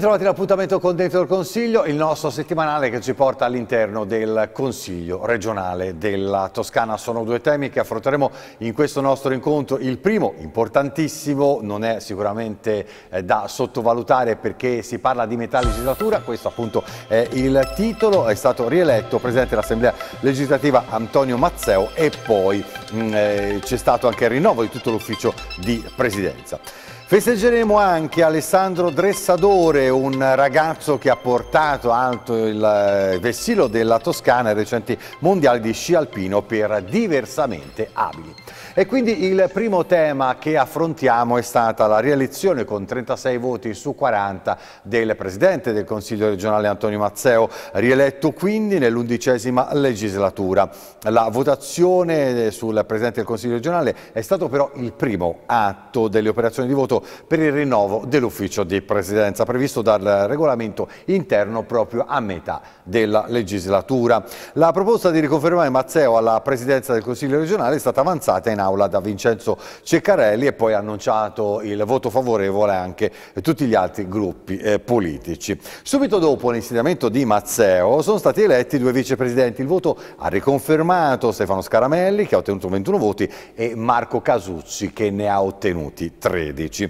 Bentrovati all'appuntamento con Dentro il Consiglio, il nostro settimanale che ci porta all'interno del Consiglio regionale della Toscana. Sono due temi che affronteremo in questo nostro incontro. Il primo, importantissimo, non è sicuramente eh, da sottovalutare perché si parla di metà legislatura, questo appunto è il titolo, è stato rieletto Presidente dell'Assemblea legislativa Antonio Mazzeo e poi mm, eh, c'è stato anche il rinnovo di tutto l'ufficio di Presidenza. Festeggeremo anche Alessandro Dressadore, un ragazzo che ha portato alto il eh, vessillo della Toscana ai recenti mondiali di sci alpino per diversamente abili. E quindi il primo tema che affrontiamo è stata la rielezione con 36 voti su 40 del Presidente del Consiglio regionale Antonio Mazzeo, rieletto quindi nell'undicesima legislatura. La votazione sul Presidente del Consiglio regionale è stato però il primo atto delle operazioni di voto per il rinnovo dell'ufficio di Presidenza previsto dal regolamento interno proprio a metà della legislatura. La proposta di riconfermare Mazzeo alla Presidenza del Consiglio regionale è stata avanzata in aula da Vincenzo Ceccarelli e poi annunciato il voto favorevole anche tutti gli altri gruppi eh, politici. Subito dopo l'insediamento di Mazzeo sono stati eletti due vicepresidenti. Il voto ha riconfermato Stefano Scaramelli che ha ottenuto 21 voti e Marco Casucci che ne ha ottenuti 13.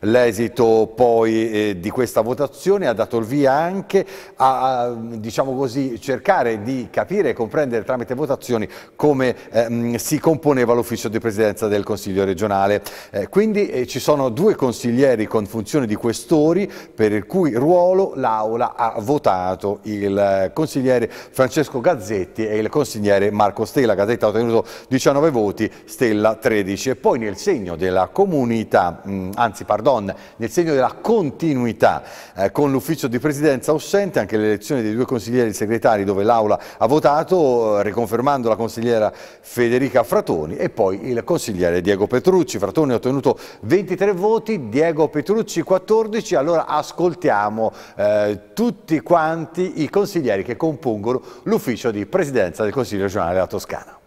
L'esito poi eh, di questa votazione ha dato il via anche a, diciamo così, cercare di capire e comprendere tramite votazioni come ehm, si componeva l'ufficio di presidenza del Consiglio regionale. Eh, quindi eh, ci sono due consiglieri con funzione di questori per il cui ruolo l'Aula ha votato il eh, consigliere Francesco Gazzetti e il consigliere Marco Stella. Gazzetti ha ottenuto 19 voti, Stella 13 e poi nel segno della comunità, mh, anzi pardon, pardon, nel segno della continuità eh, con l'ufficio di presidenza assente, anche l'elezione dei due consiglieri segretari dove l'Aula ha votato, eh, riconfermando la consigliera Federica Fratoni e poi il consigliere Diego Petrucci. Fratoni ha ottenuto 23 voti, Diego Petrucci 14, allora ascoltiamo eh, tutti quanti i consiglieri che compongono l'ufficio di presidenza del Consiglio regionale della Toscana.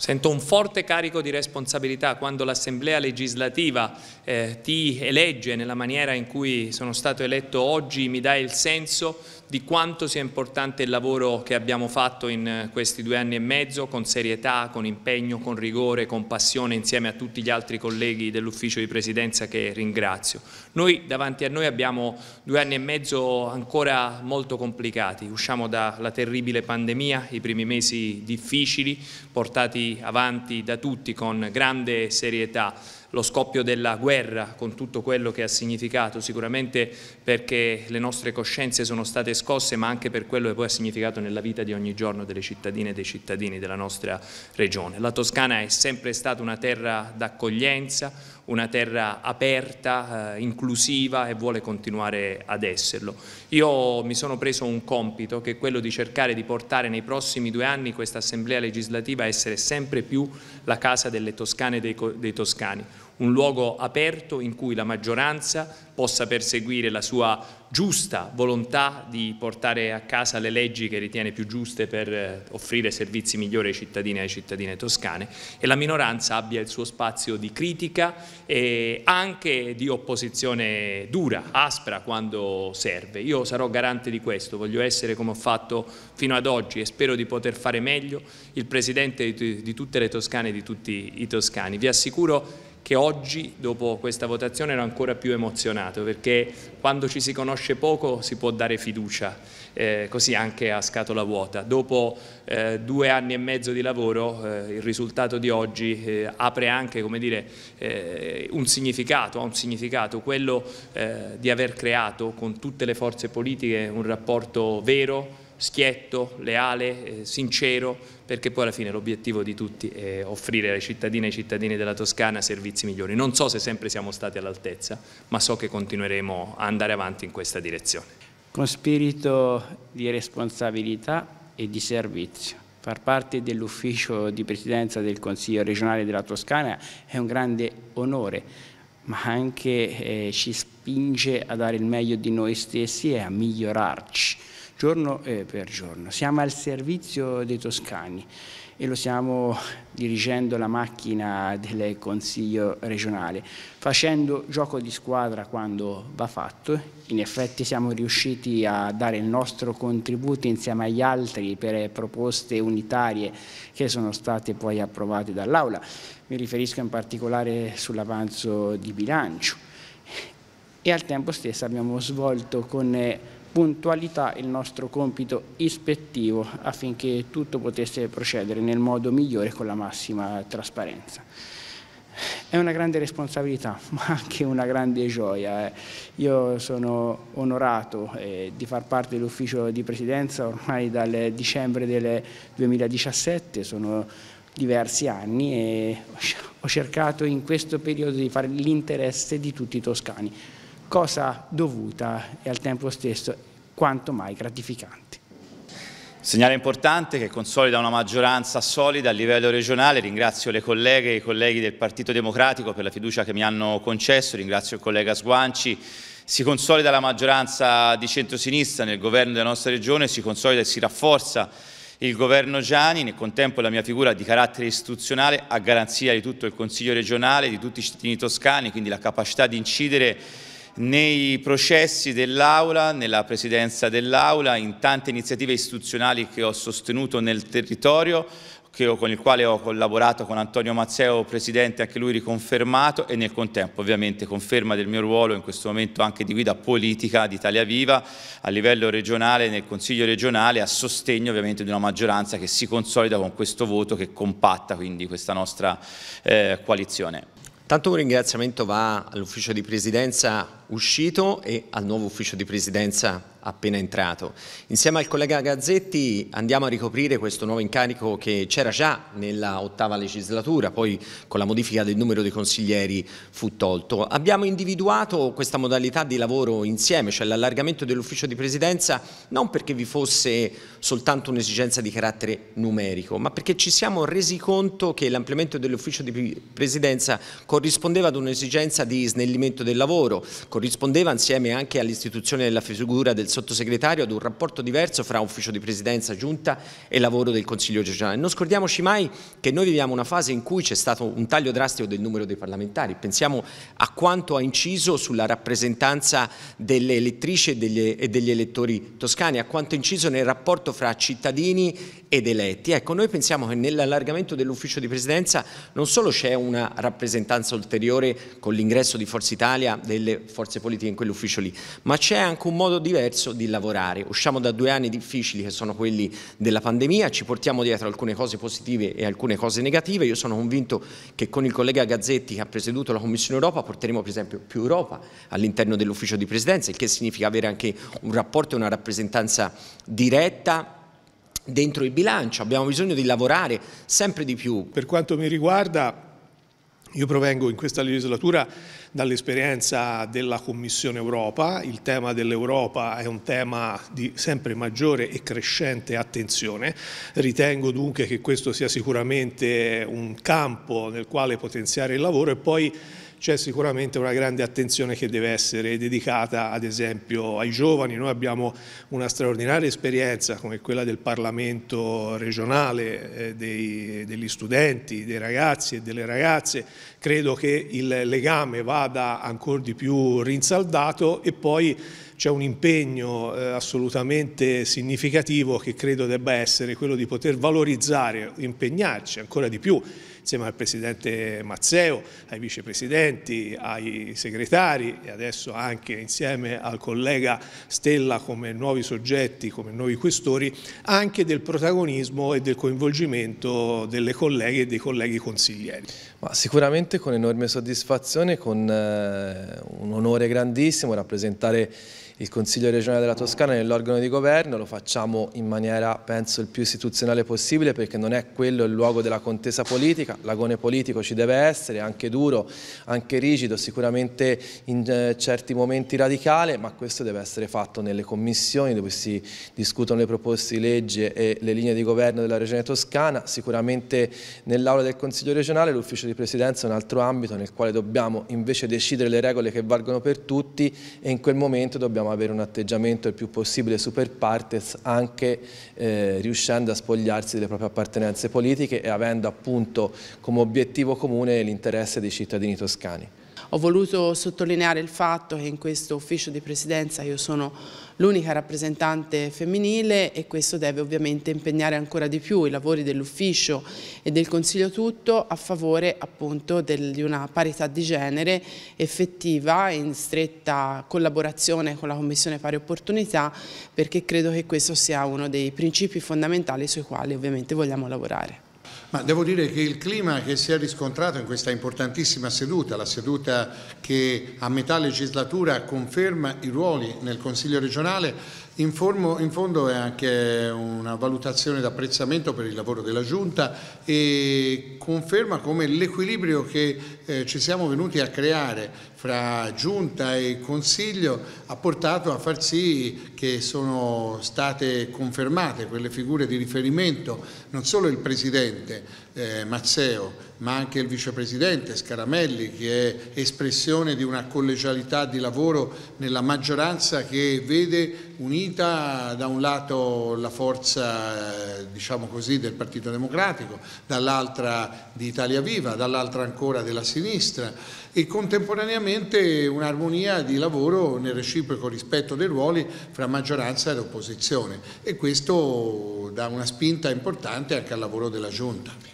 Sento un forte carico di responsabilità quando l'Assemblea legislativa eh, ti elegge nella maniera in cui sono stato eletto oggi, mi dà il senso di quanto sia importante il lavoro che abbiamo fatto in eh, questi due anni e mezzo, con serietà, con impegno, con rigore, con passione, insieme a tutti gli altri colleghi dell'ufficio di presidenza che ringrazio. Noi davanti a noi abbiamo due anni e mezzo ancora molto complicati, usciamo dalla terribile pandemia, i primi mesi difficili, portati avanti da tutti con grande serietà, lo scoppio della guerra con tutto quello che ha significato, sicuramente perché le nostre coscienze sono state scosse, ma anche per quello che poi ha significato nella vita di ogni giorno delle cittadine e dei cittadini della nostra regione. La Toscana è sempre stata una terra d'accoglienza, una terra aperta, eh, inclusiva e vuole continuare ad esserlo. Io mi sono preso un compito che è quello di cercare di portare nei prossimi due anni questa Assemblea legislativa a essere sempre più la casa delle toscane e dei, dei toscani, un luogo aperto in cui la maggioranza possa perseguire la sua giusta volontà di portare a casa le leggi che ritiene più giuste per eh, offrire servizi migliori ai cittadini e alle cittadine toscane e la minoranza abbia il suo spazio di critica e anche di opposizione dura, aspra quando serve. Io sarò garante di questo, voglio essere come ho fatto fino ad oggi e spero di poter fare meglio il Presidente di tutte le toscane e di tutti i toscani. Vi assicuro che oggi, dopo questa votazione, ero ancora più emozionato, perché quando ci si conosce poco si può dare fiducia, eh, così anche a scatola vuota. Dopo eh, due anni e mezzo di lavoro, eh, il risultato di oggi eh, apre anche dire, eh, un significato, ha un significato, quello eh, di aver creato con tutte le forze politiche un rapporto vero, schietto, leale, eh, sincero, perché poi alla fine l'obiettivo di tutti è offrire alle cittadine e ai cittadini della Toscana servizi migliori. Non so se sempre siamo stati all'altezza, ma so che continueremo a andare avanti in questa direzione. Con spirito di responsabilità e di servizio. Far parte dell'ufficio di presidenza del Consiglio regionale della Toscana è un grande onore, ma anche eh, ci spinge a dare il meglio di noi stessi e a migliorarci giorno per giorno. Siamo al servizio dei toscani e lo stiamo dirigendo la macchina del Consiglio regionale, facendo gioco di squadra quando va fatto. In effetti siamo riusciti a dare il nostro contributo insieme agli altri per proposte unitarie che sono state poi approvate dall'Aula. Mi riferisco in particolare sull'avanzo di bilancio. E al tempo stesso abbiamo svolto con puntualità il nostro compito ispettivo affinché tutto potesse procedere nel modo migliore con la massima trasparenza. È una grande responsabilità, ma anche una grande gioia. Eh. Io sono onorato eh, di far parte dell'ufficio di presidenza ormai dal dicembre del 2017, sono diversi anni e ho cercato in questo periodo di fare l'interesse di tutti i toscani cosa dovuta e al tempo stesso quanto mai gratificante. Segnale importante che consolida una maggioranza solida a livello regionale. Ringrazio le colleghe e i colleghi del Partito Democratico per la fiducia che mi hanno concesso, ringrazio il collega Sguanci. Si consolida la maggioranza di centrosinistra nel governo della nostra regione, si consolida e si rafforza il governo Gianni, nel contempo la mia figura di carattere istituzionale a garanzia di tutto il Consiglio regionale, di tutti i cittadini toscani, quindi la capacità di incidere nei processi dell'Aula, nella presidenza dell'Aula, in tante iniziative istituzionali che ho sostenuto nel territorio, ho, con il quale ho collaborato con Antonio Mazzeo, Presidente, anche lui riconfermato, e nel contempo ovviamente conferma del mio ruolo in questo momento anche di guida politica di Italia Viva a livello regionale, nel Consiglio regionale, a sostegno ovviamente di una maggioranza che si consolida con questo voto che compatta quindi questa nostra eh, coalizione. Tanto un ringraziamento va all'ufficio di presidenza uscito e al nuovo ufficio di presidenza appena entrato. Insieme al collega Gazzetti andiamo a ricoprire questo nuovo incarico che c'era già nella ottava legislatura, poi con la modifica del numero dei consiglieri fu tolto. Abbiamo individuato questa modalità di lavoro insieme, cioè l'allargamento dell'ufficio di presidenza, non perché vi fosse soltanto un'esigenza di carattere numerico, ma perché ci siamo resi conto che l'ampliamento dell'ufficio di presidenza corrispondeva ad un'esigenza di snellimento del lavoro, corrispondeva insieme anche all'istituzione della figura del sottosegretario ad un rapporto diverso fra ufficio di presidenza, giunta e lavoro del Consiglio regionale. Non scordiamoci mai che noi viviamo una fase in cui c'è stato un taglio drastico del numero dei parlamentari, pensiamo a quanto ha inciso sulla rappresentanza delle elettrici e degli, e degli elettori toscani, a quanto ha inciso nel rapporto fra cittadini ed eletti. Ecco, noi pensiamo che nell'allargamento dell'ufficio di presidenza non solo c'è una rappresentanza ulteriore con l'ingresso di Forza Italia, delle forze politiche in quell'ufficio lì, ma c'è anche un modo diverso di lavorare. Usciamo da due anni difficili che sono quelli della pandemia, ci portiamo dietro alcune cose positive e alcune cose negative. Io sono convinto che con il collega Gazzetti che ha presieduto la Commissione Europa porteremo per esempio più Europa all'interno dell'ufficio di presidenza, il che significa avere anche un rapporto e una rappresentanza diretta dentro il bilancio, abbiamo bisogno di lavorare sempre di più. Per quanto mi riguarda, io provengo in questa legislatura dall'esperienza della Commissione Europa, il tema dell'Europa è un tema di sempre maggiore e crescente attenzione, ritengo dunque che questo sia sicuramente un campo nel quale potenziare il lavoro e poi c'è sicuramente una grande attenzione che deve essere dedicata ad esempio ai giovani. Noi abbiamo una straordinaria esperienza come quella del Parlamento regionale, eh, dei, degli studenti, dei ragazzi e delle ragazze. Credo che il legame vada ancora di più rinsaldato e poi c'è un impegno eh, assolutamente significativo che credo debba essere quello di poter valorizzare, impegnarci ancora di più insieme al Presidente Mazzeo, ai vicepresidenti, ai segretari e adesso anche insieme al collega Stella come nuovi soggetti, come nuovi questori, anche del protagonismo e del coinvolgimento delle colleghe e dei colleghi consiglieri. Ma sicuramente con enorme soddisfazione, con eh, un onore grandissimo rappresentare il Consiglio regionale della Toscana nell'organo di governo, lo facciamo in maniera, penso, il più istituzionale possibile perché non è quello il luogo della contesa politica, l'agone politico ci deve essere, anche duro, anche rigido, sicuramente in eh, certi momenti radicale, ma questo deve essere fatto nelle commissioni dove si discutono le proposte di legge e le linee di governo della Regione Toscana, sicuramente nell'aula del Consiglio regionale l'ufficio di presidenza è un altro ambito nel quale dobbiamo invece decidere le regole che valgono per tutti e in quel momento dobbiamo avere un atteggiamento il più possibile super partes anche eh, riuscendo a spogliarsi delle proprie appartenenze politiche e avendo appunto come obiettivo comune l'interesse dei cittadini toscani. Ho voluto sottolineare il fatto che in questo ufficio di presidenza io sono l'unica rappresentante femminile e questo deve ovviamente impegnare ancora di più i lavori dell'ufficio e del Consiglio tutto a favore appunto del, di una parità di genere effettiva in stretta collaborazione con la Commissione Pari Opportunità perché credo che questo sia uno dei principi fondamentali sui quali ovviamente vogliamo lavorare. Ma devo dire che il clima che si è riscontrato in questa importantissima seduta, la seduta che a metà legislatura conferma i ruoli nel Consiglio regionale, in, formo, in fondo è anche una valutazione d'apprezzamento per il lavoro della Giunta e conferma come l'equilibrio che eh, ci siamo venuti a creare fra Giunta e Consiglio ha portato a far sì che sono state confermate quelle figure di riferimento, non solo il Presidente eh, Mazzeo, ma anche il vicepresidente Scaramelli che è espressione di una collegialità di lavoro nella maggioranza che vede unita da un lato la forza eh, diciamo così, del Partito Democratico, dall'altra di Italia Viva, dall'altra ancora della sinistra e contemporaneamente un'armonia di lavoro nel reciproco rispetto dei ruoli fra maggioranza ed opposizione e questo dà una spinta importante anche al lavoro della Giunta.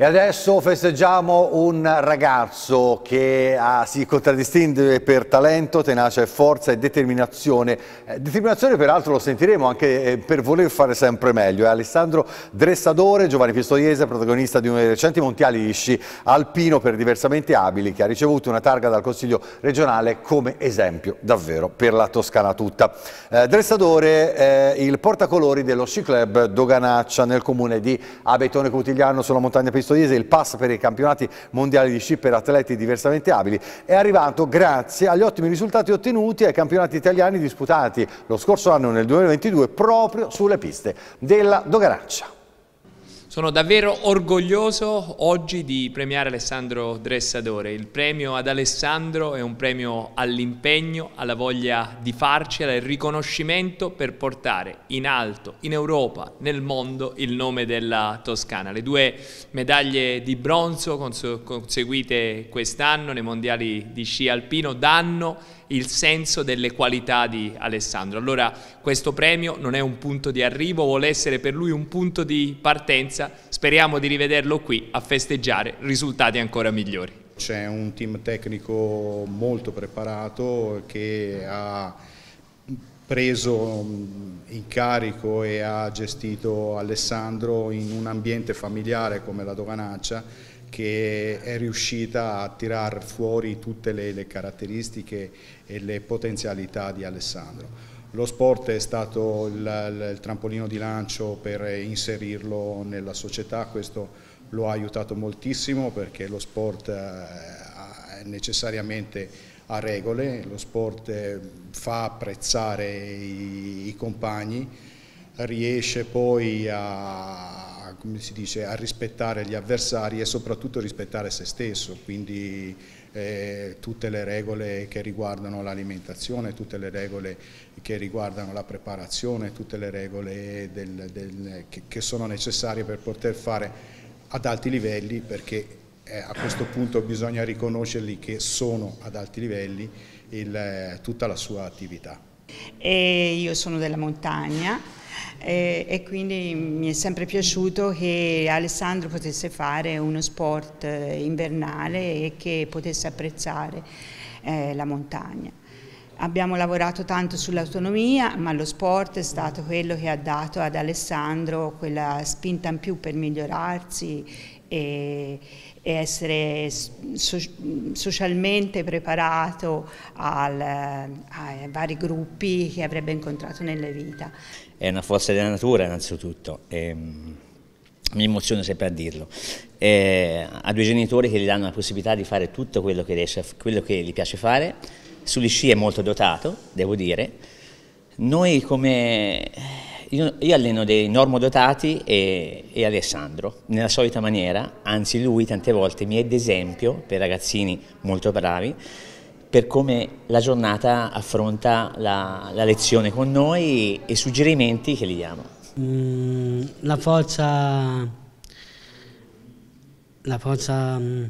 E adesso festeggiamo un ragazzo che ha, si contraddistingue per talento, tenacia forza e determinazione. Eh, determinazione peraltro lo sentiremo anche eh, per voler fare sempre meglio. È Alessandro Dressadore, giovane pistoiese, protagonista di uno dei recenti mondiali di sci alpino per diversamente abili, che ha ricevuto una targa dal Consiglio regionale come esempio davvero per la Toscana tutta. Eh, Dressadore è il portacolori dello sci club Doganaccia nel comune di Abetone Cutigliano sulla montagna pistoiese Pistoiese il pass per i campionati mondiali di sci per atleti diversamente abili è arrivato grazie agli ottimi risultati ottenuti ai campionati italiani disputati lo scorso anno nel 2022 proprio sulle piste della Dogaraccia. Sono davvero orgoglioso oggi di premiare Alessandro Dressadore. Il premio ad Alessandro è un premio all'impegno, alla voglia di farcela, al riconoscimento per portare in alto, in Europa, nel mondo, il nome della Toscana. Le due medaglie di bronzo conseguite quest'anno nei mondiali di sci alpino danno il senso delle qualità di Alessandro. Allora questo premio non è un punto di arrivo, vuole essere per lui un punto di partenza, speriamo di rivederlo qui a festeggiare risultati ancora migliori. C'è un team tecnico molto preparato che ha preso in carico e ha gestito Alessandro in un ambiente familiare come la Doganaccia che è riuscita a tirar fuori tutte le, le caratteristiche e le potenzialità di Alessandro. Lo sport è stato il, il, trampolino di lancio per inserirlo nella società, questo lo ha aiutato moltissimo perché lo sport eh, necessariamente ha regole, lo sport eh, fa apprezzare i, i compagni, riesce poi a dice, a rispettare gli avversari e soprattutto rispettare se stesso, quindi eh, tutte le regole che riguardano l'alimentazione, tutte le regole che riguardano la preparazione, tutte le regole del, del, che, che, sono necessarie per poter fare ad alti livelli perché eh, a questo punto bisogna riconoscerli che sono ad alti livelli il, tutta la sua attività. E io sono della montagna e, e, quindi mi è sempre piaciuto che Alessandro potesse fare uno sport eh, invernale e che potesse apprezzare eh, la montagna. Abbiamo lavorato tanto sull'autonomia, ma lo sport è stato quello che ha dato ad Alessandro quella spinta in più per migliorarsi e, e essere so, socialmente preparato al, ai vari gruppi che avrebbe incontrato nella vita. È una forza della natura innanzitutto. E, mi emoziono sempre a dirlo. E, ha due genitori che gli danno la possibilità di fare tutto quello che, riesce, quello che gli piace fare. Sugli sci è molto dotato, devo dire. Noi come io, io alleno dei normodotati e, e Alessandro, nella solita maniera, anzi lui tante volte mi è d'esempio per ragazzini molto bravi, per come la giornata affronta la, la lezione con noi e, suggerimenti che gli diamo. Mm, la forza, la forza mm,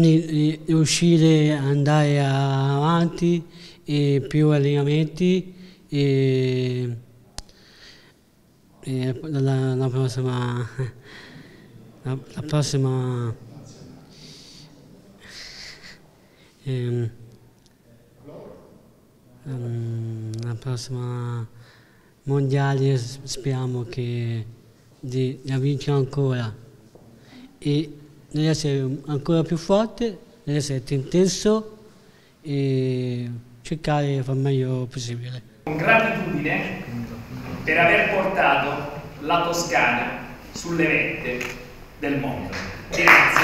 riuscire ad andare avanti e più allenamenti e, e la, la, prossima la, la prossima ehm, um, la prossima mondiale speriamo che di, di vincere ancora. E deve essere ancora più forte, deve essere più intenso e cercare di fare il meglio possibile. Con gratitudine per aver portato la Toscana sulle vette del mondo. Grazie.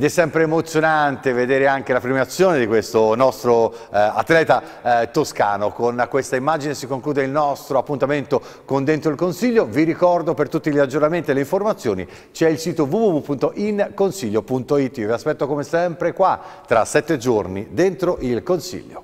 Ed è sempre emozionante vedere anche la premiazione di questo nostro eh, atleta eh, toscano. Con questa immagine si conclude il nostro appuntamento con Dentro il Consiglio. Vi ricordo per tutti gli aggiornamenti e le informazioni c'è il sito www.inconsiglio.it. Vi aspetto come sempre qua tra sette giorni dentro il Consiglio.